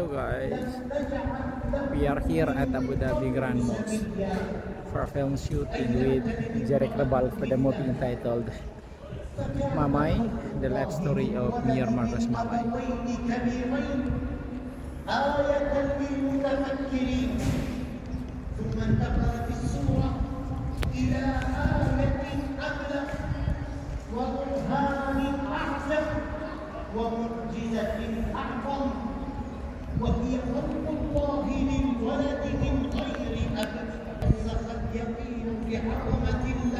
Hello guys, we are here at Abu Dhabi Grand Mosque for film shooting with Jarek Rebal for the movie entitled Mamai, the life story of Mir Marcos Mamai. آية وفضل الله للولد من غير أب رزق اليقين بحكمة الله